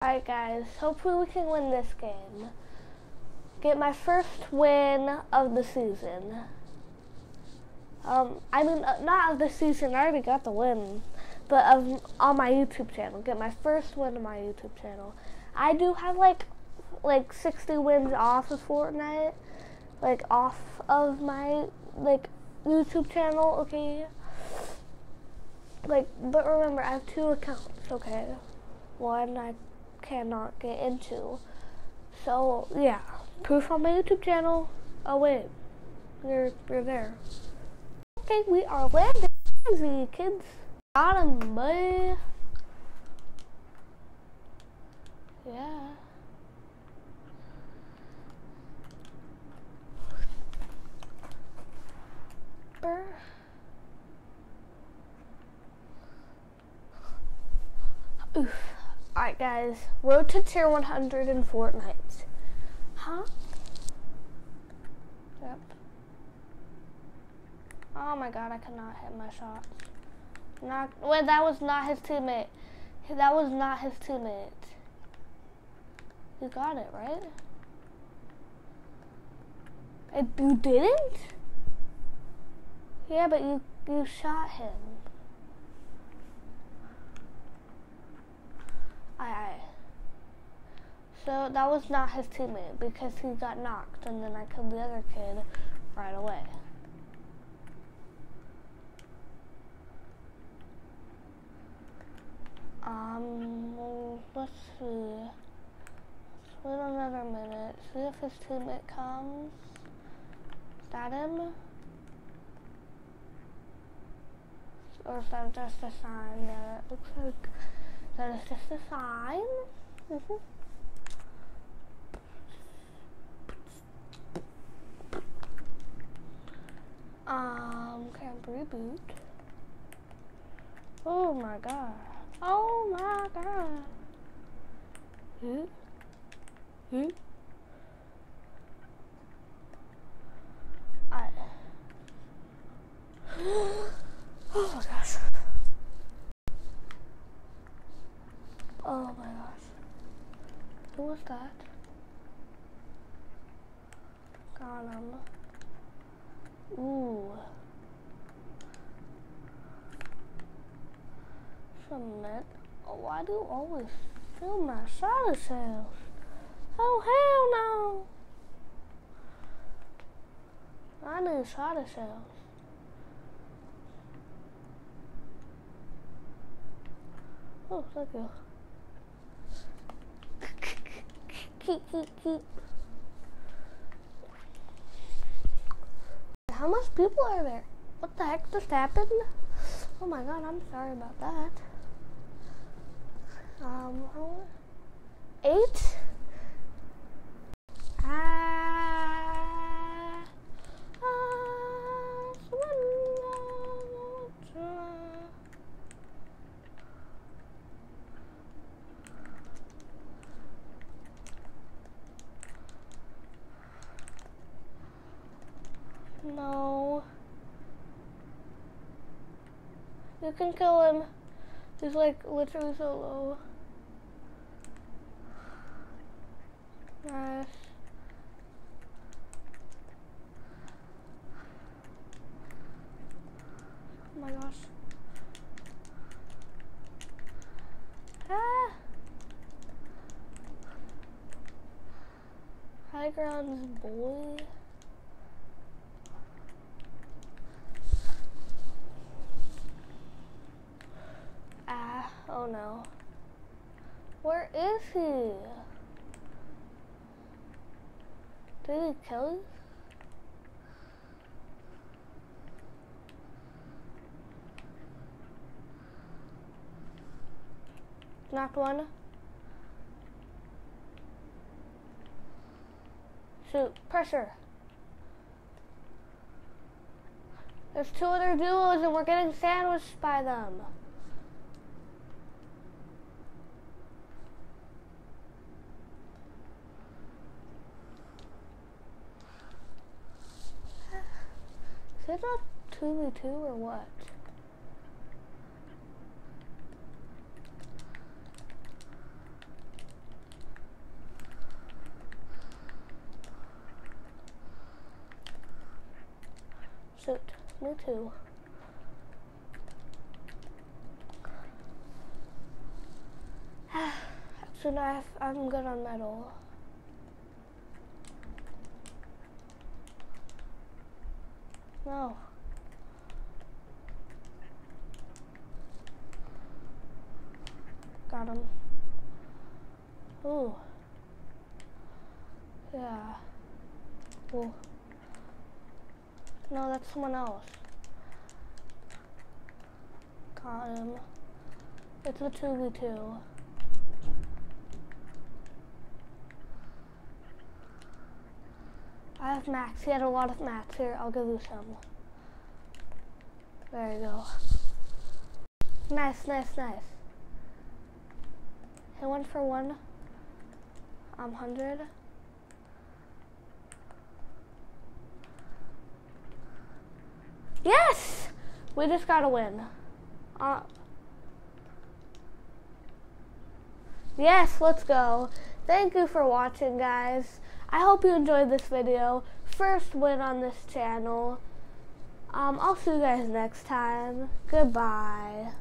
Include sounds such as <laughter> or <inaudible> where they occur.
Alright guys, hopefully we can win this game. Get my first win of the season. Um, I mean, uh, not of the season, I already got the win, but of on my YouTube channel. Get my first win on my YouTube channel. I do have like, like 60 wins off of Fortnite, like off of my, like, YouTube channel, okay? Like, but remember, I have two accounts, okay? One I cannot get into. So, yeah. Proof on my YouTube channel. Oh, wait. You're, you're there. Okay, we are landing kids. Got him, boy. Yeah. Brr. Oof. Alright guys, road to tier 100 in Fortnite. Huh? Yep. Oh my god, I cannot hit my shots. Not, wait, that was not his teammate. That was not his teammate. You got it, right? You didn't? Yeah, but you, you shot him. Aye. So that was not his teammate because he got knocked and then I killed the other kid right away. Um, let's see. Let's wait another minute. See if his teammate comes. Is that him? Or is that just a sign? Yeah, it looks like that is just a sign. Mm -hmm. Um, can't reboot. Oh my god. Oh my god. Hmm? Hmm? I. <gasps> oh my gosh. Oh my gosh. Who was that? Him. Ooh. Submit. Oh, why do you always fill my shadow cells? Oh, hell no. I need shadow cells. Oh, thank you. How much people are there? What the heck just happened? Oh my god, I'm sorry about that. Um, eight? Ah, ah, No. You can kill him. He's like literally so low. Nice. Oh my gosh. Ah! High grounds boy. Ah, oh no. Where is he? Did he kill you? One. Shoot, pressure. There's two other duos and we're getting sandwiched by them. it a two v two or what? Shoot, me too. So now I'm good on metal. No. Got him. Ooh. Yeah. Ooh. No, that's someone else. Got him. It's a 2v2. I have mats. He had a lot of mats. Here, I'll give you some. There you go. Nice, nice, nice. He went for one. Um, hundred. Yes! We just got to win. Uh, yes, let's go. Thank you for watching, guys. I hope you enjoyed this video. First win on this channel. Um, I'll see you guys next time. Goodbye.